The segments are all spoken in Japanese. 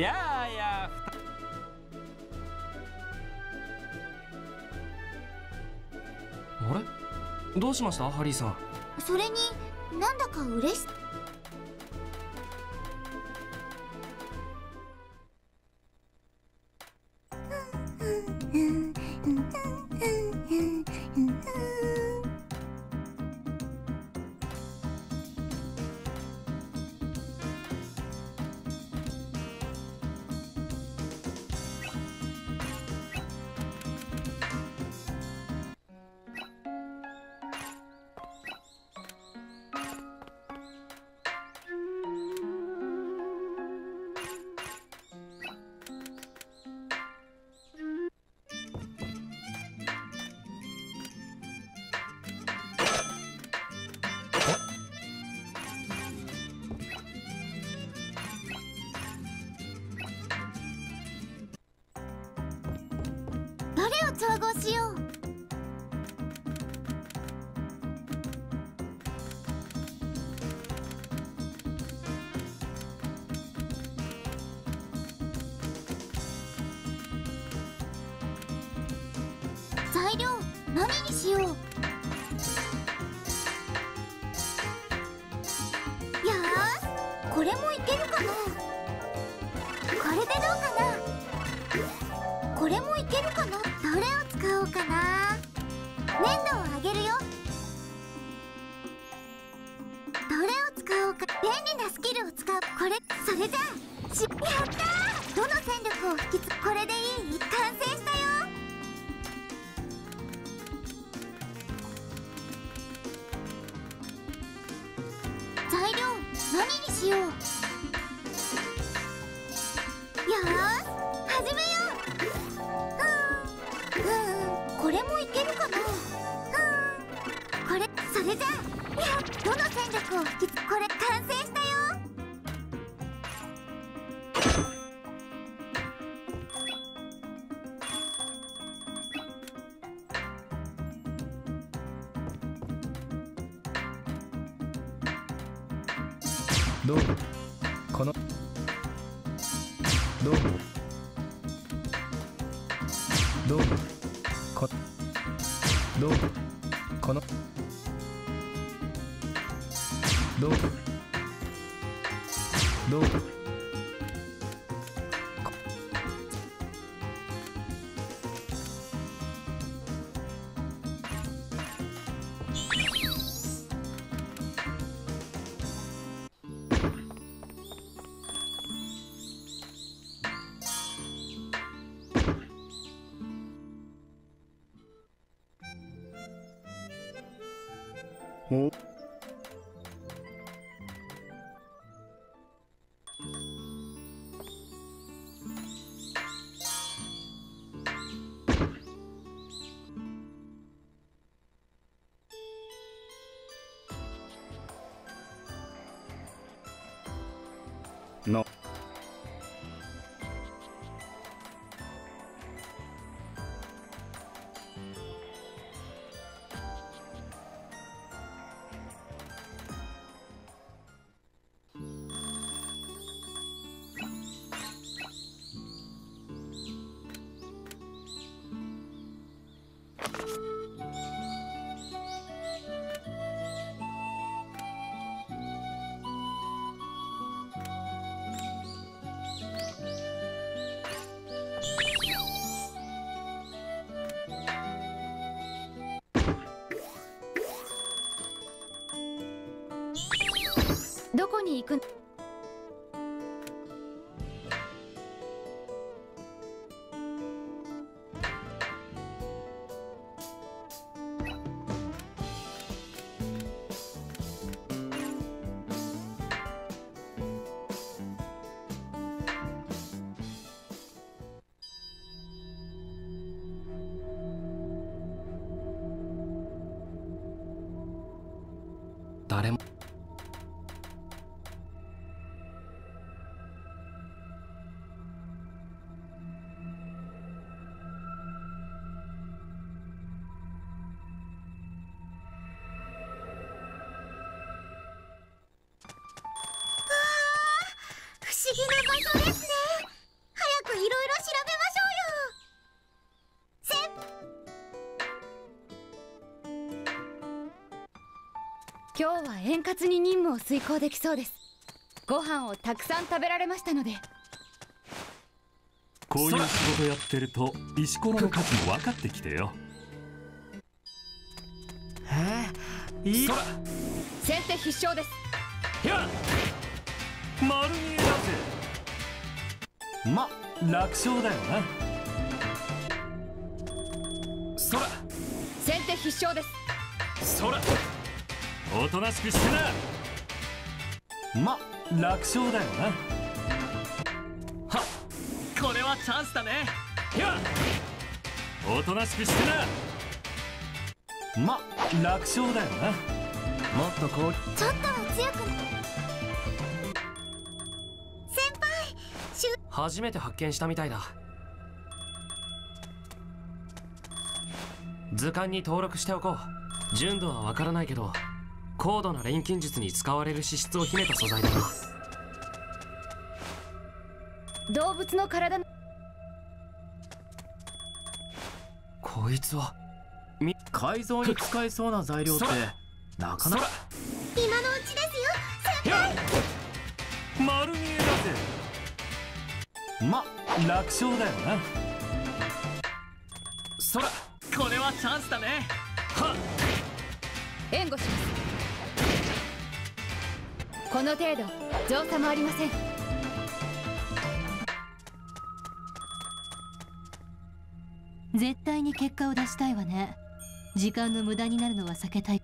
やいやあれ？どうしました？ハリーさん。それになんだか嬉しこれもいけるかな？これでどうかな？これもいけるかな？どれを使おうかな？粘土をあげるよ。どれを使おうか？便利なスキルを使う。これそれじゃあしやったー！どの戦力を引き継戦力を引きつこれ完成したよ。どう？この？どう？もどうもこどう？この？どうのく思議な場所ですね。早くいろいろ調べましょうよ。今日は円滑に任務を遂行できそうです。ご飯をたくさん食べられましたので。こういう仕事やってると石ころの価値も分かってきてよ。えー、いい。先手必勝です。丸見えだぜ。ま楽勝だよな。そら先手必勝です。そらおとなしくしてな。ま楽勝だよな。はこれはチャンスだね。やおとなしくしてな。ま楽勝だよな。もっとこうちょっとは強く先初めて発見したみたいだ。図鑑に登録しておこう。純度はわからないけど高度な錬金術に使われる資質を秘めた素材だ。な動物の体のこいつは改造に使えそうな材料ってなかなか今のうちですよ。や丸見えだぜま楽勝だよな。そらこれはチャンスだね。は援護します。この程度造作もありません。絶対に結果を出したいわね。時間の無駄になるのは避けたい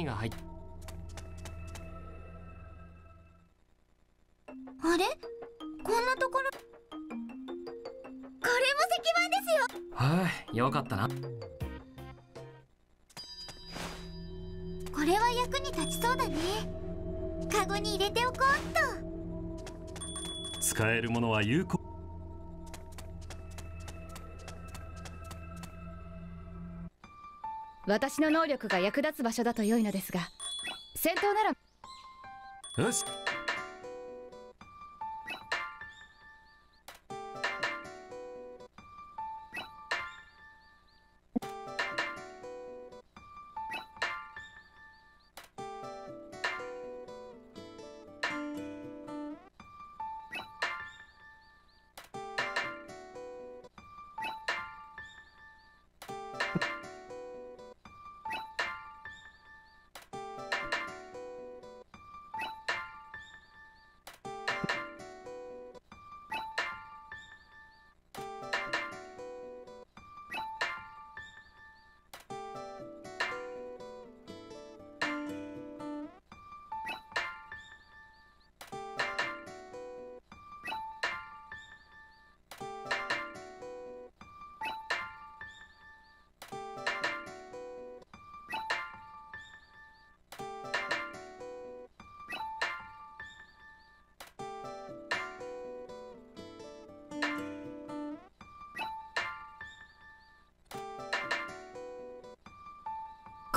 何が入っあれ？こんなところ？これも石板ですよ。はいよかったな。これは役に立ちそうだね。カゴに入れておこうっと。使えるものは有効私の能力が役立つ場所だと良いのですが戦闘ならよし。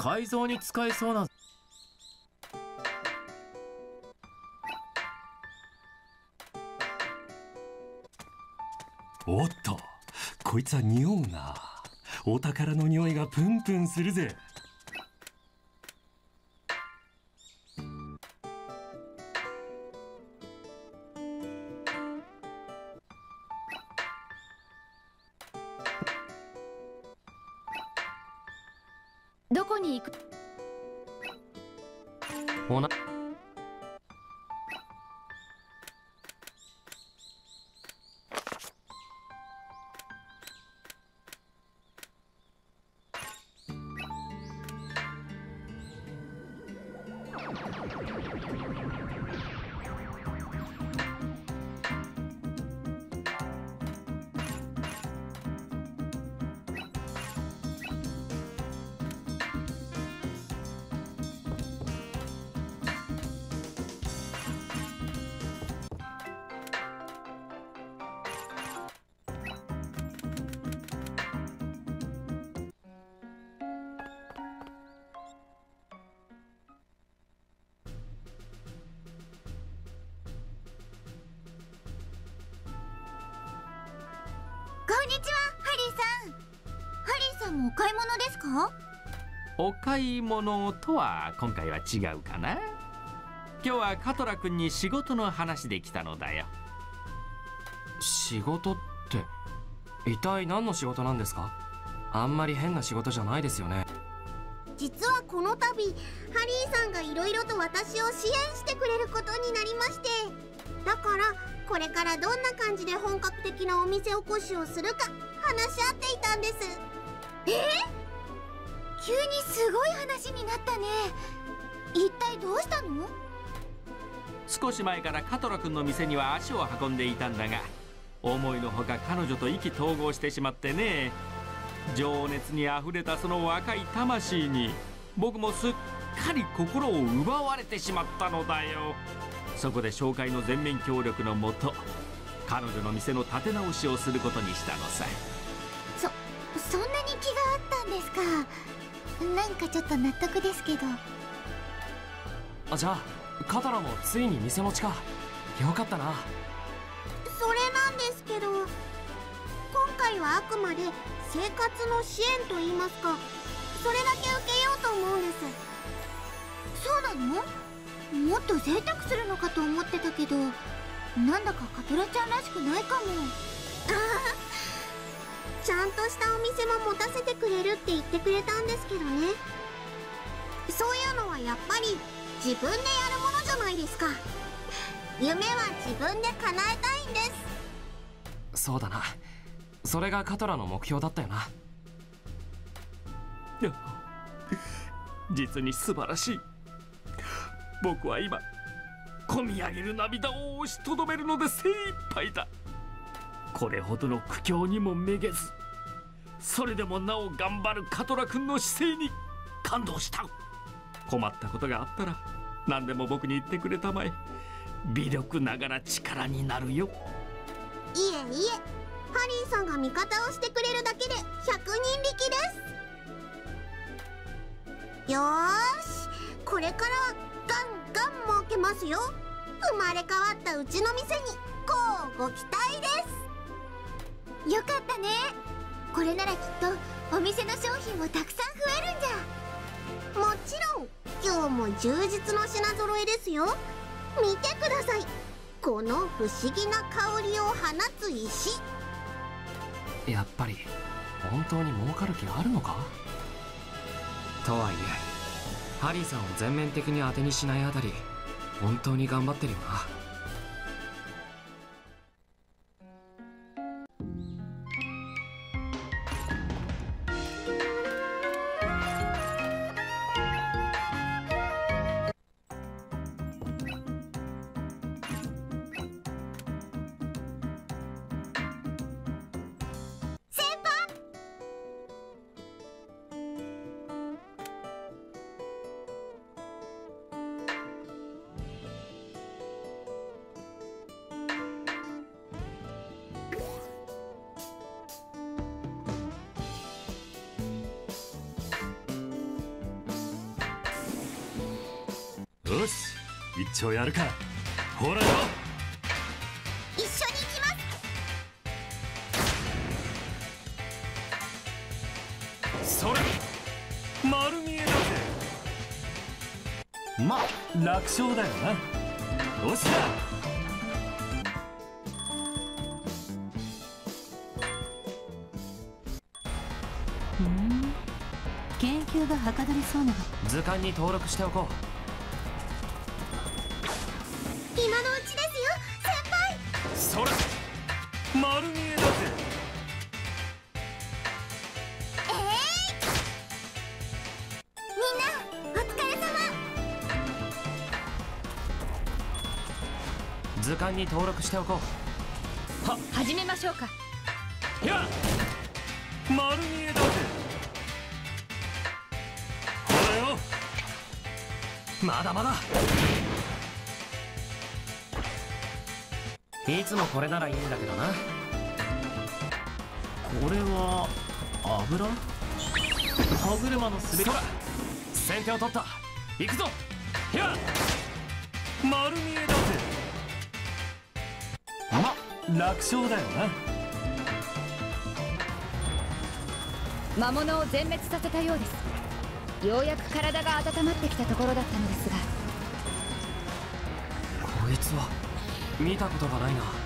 改造に使えそうなおっとこいつは匂うな。お宝の匂いがプンプンするぜ。にちはハリーさん。ハリーさんもお買い物ですか？お買い物とは今回は違うかな？今日はカトラ君に仕事の話で来たのだよ。仕事って一体何の仕事なんですか？あんまり変な仕事じゃないですよね。実はこの度ハリーさんがいろいろと私を支援してくれることになりまして。だからこれからどんな感じで本格的なお店おこしをするか話し合っていたんです。え？急にすごい話になったね。一体どうしたの？少し前からカトラ君の店には足を運んでいたんだが思いのほか彼女と意気投合してしまってね。情熱にあふれたその若い魂に僕もすっかり心を奪われてしまったのだよそこで紹介の全面協力のもと彼女の店の立て直しをすることにしたのさ。そそんなに気があったんですか。なんかちょっと納得ですけど。あじゃあカトラもついに店持ちか。よかったな。それなんですけど今回はあくまで生活の支援と言いますかそれだけ受けようと思うんです。そうなの？もっと贅沢するのかと思ってたけどなんだかカトラちゃんらしくないかも。ちゃんとしたお店も持たせてくれるって言ってくれたんですけどね。そういうのはやっぱり自分でやるものじゃないですか。夢は自分で叶えたいんです。そうだな。それがカトラの目標だったよな。実に素晴らしい僕は今込み上げる涙を押しとどめるので精一杯だ。これほどの苦境にもめげずそれでもなお頑張るカトラ君の姿勢に感動した。困ったことがあったら何でも僕に言ってくれたまえ。微力ながら力になるよ。いえいえハリーさんが味方をしてくれるだけで100人力です。よーしこれからけますよ。生まれ変わったうちの店にこうご期待です。よかったね。これならきっとお店の商品もたくさん増えるんじゃ。もちろん今日も充実の品揃えですよ。見てください。この不思議な香りを放つ石。やっぱり本当に儲かる気があるのか？とはいえハリーさんを全面的に当てにしないあたり本当に頑張ってるよな。一丁やるかほらよ。一緒に行きます。それ丸見えだぜま楽勝だよな。よしだ研究がはかどりそうな。の図鑑に登録しておこう図鑑に登録しておこう。始めましょうか。や丸見えだぜ。ほらよ。まだまだ。いつもこれならいいんだけどな。これは油？歯車の滑り。そら先手を取った。行くぞ。や丸見えだぜま楽勝だよな。魔物を全滅させたようです。ようやく体が温まってきたところだったのですが。こいつは見たことがないな。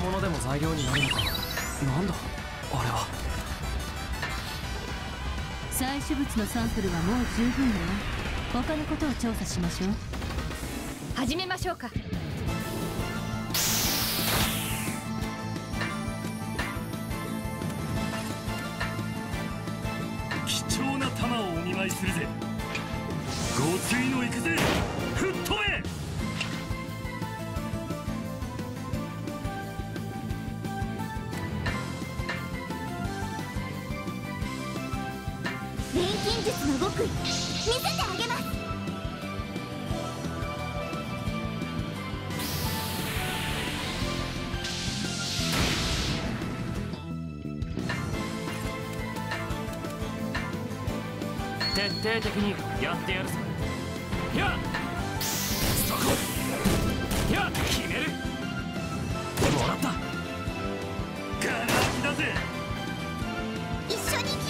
なものでも材料になるのか？なんだ？あれは。採取物のサンプルはもう十分よ他のことを調査しましょう。始めましょうか。貴重な玉をお見舞いするぜ。ごついの行くぜ。吹っ飛べ術の極意見せてあげます。徹底的にやってやるぞやそこや決める。もらった。ガラ空きだぜ。一緒に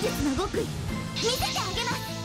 術の極意見せてあげます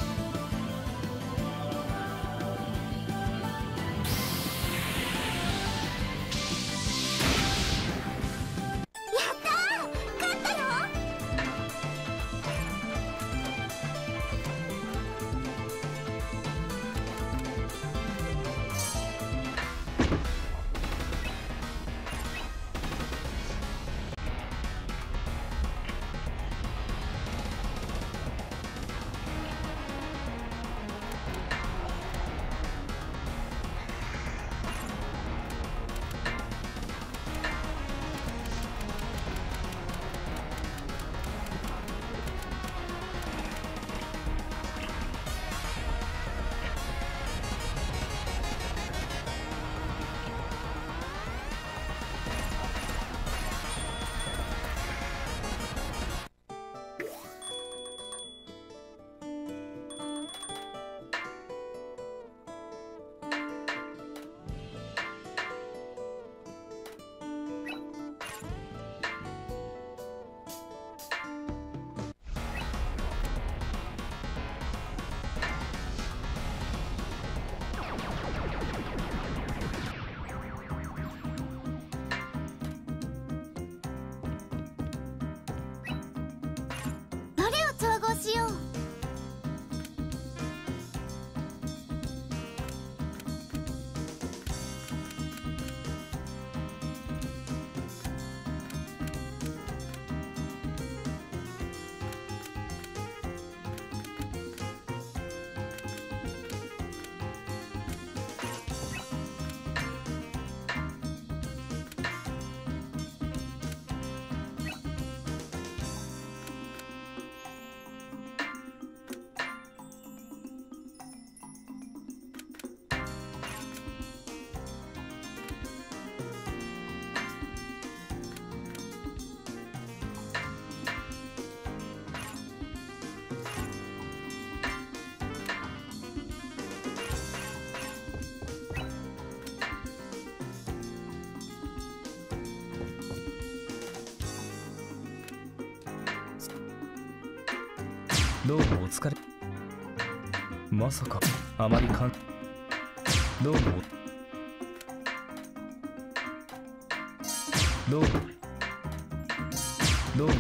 どうもお疲れ。まさかあまりかん。どうもどうもどうも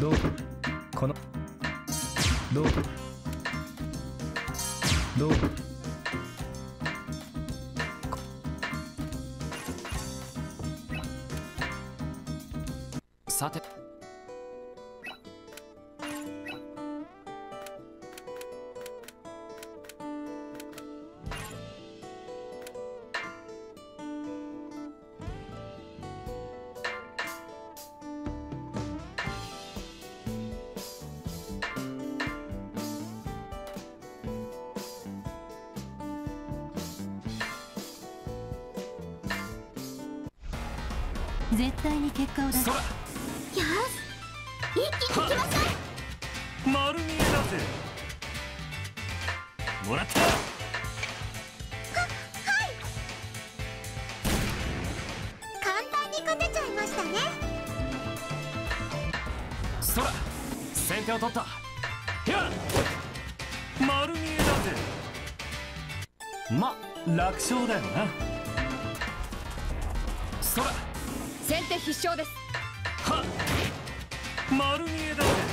どうもこの。どうもどうもさて。丸見えだぜ。もらった。簡単に勝てちゃいましたね。そら先手を取った。や丸見えだぜ。ま楽勝だよな。そら先手必勝です。はっ丸見えだぜ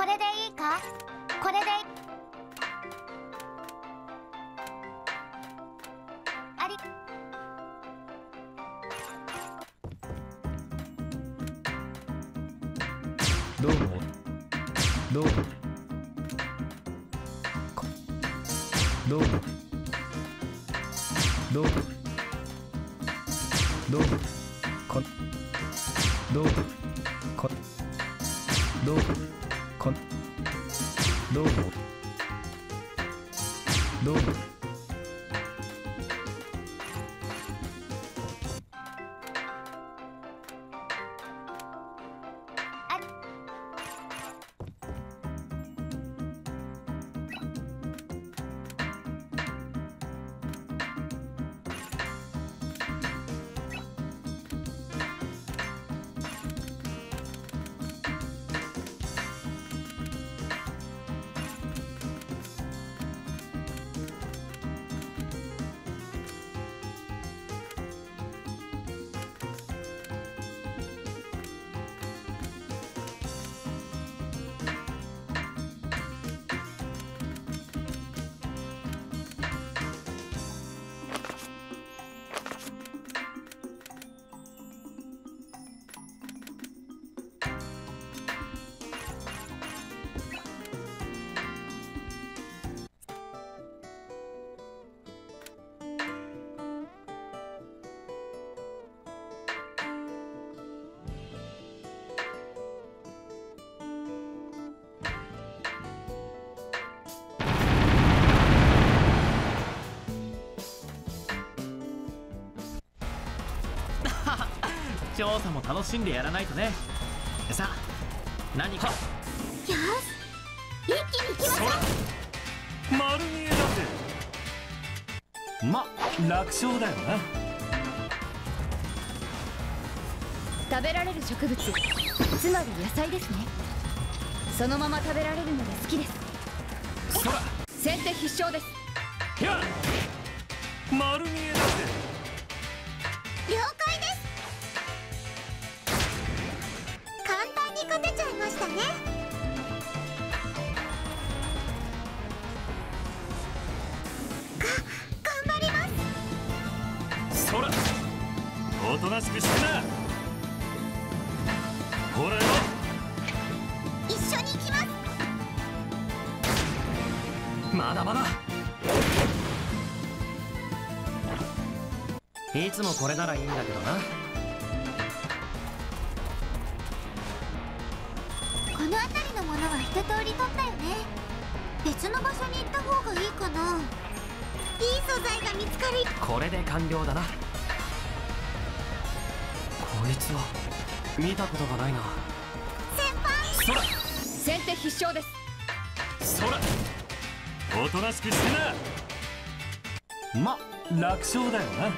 これでいいか？これで。あり。どうもどうもどうもどうもどうもこどうもこどうもどうもどうも楽しんでやらないとね。さあ何か。よし一気に行きましょう。丸見えだぜ。ま楽勝だよな。食べられる植物。つまり野菜ですね。そのまま食べられるのが好きです。そら。先手必勝です。や丸見えだぜ。了解いつもこれならいいんだけどな。この辺りのものは一通り取ったよね。別の場所に行った方がいいかな。いい素材が見つかる。これで完了だな。こいつは見たことがないな。先輩。そら先手必勝です。そらおとなしくしてなま楽勝だよな